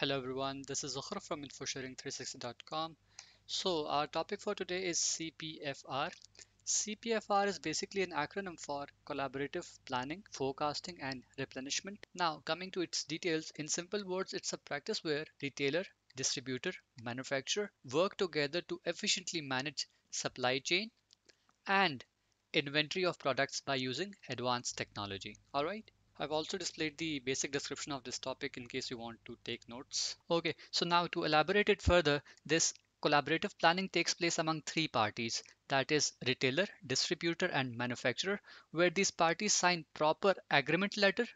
Hello everyone, this is Zuhra from infosharing360.com. So our topic for today is CPFR. CPFR is basically an acronym for Collaborative Planning, Forecasting and Replenishment. Now coming to its details, in simple words, it's a practice where retailer, distributor, manufacturer work together to efficiently manage supply chain and inventory of products by using advanced technology. All right. I've also displayed the basic description of this topic in case you want to take notes. Okay, so now to elaborate it further, this collaborative planning takes place among three parties that is retailer, distributor and manufacturer where these parties sign proper agreement letter,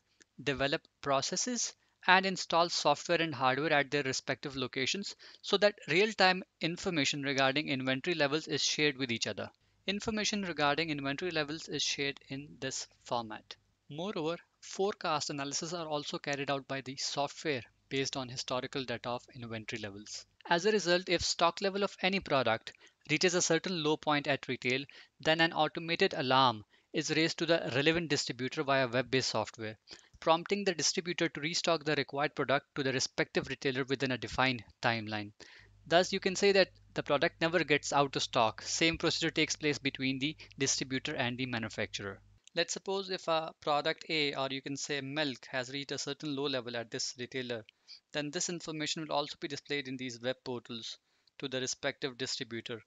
develop processes and install software and hardware at their respective locations so that real-time information regarding inventory levels is shared with each other. Information regarding inventory levels is shared in this format. Moreover, forecast analysis are also carried out by the software based on historical data of inventory levels. As a result, if stock level of any product reaches a certain low point at retail, then an automated alarm is raised to the relevant distributor via web-based software, prompting the distributor to restock the required product to the respective retailer within a defined timeline. Thus, you can say that the product never gets out of stock. Same procedure takes place between the distributor and the manufacturer. Let's suppose if a product A or you can say milk has reached a certain low level at this retailer, then this information will also be displayed in these web portals to the respective distributor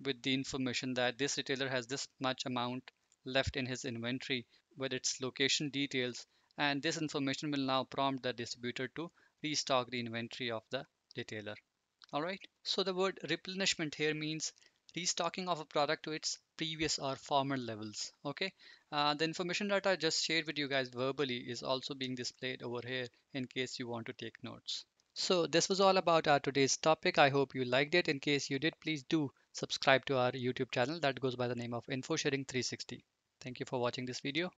with the information that this retailer has this much amount left in his inventory with its location details and this information will now prompt the distributor to restock the inventory of the retailer. Alright, so the word replenishment here means restocking of a product to its previous or former levels okay? Uh, the information that I just shared with you guys verbally is also being displayed over here in case you want to take notes. So this was all about our today's topic. I hope you liked it. In case you did please do subscribe to our YouTube channel. That goes by the name of InfoSharing 360 thank you for watching this video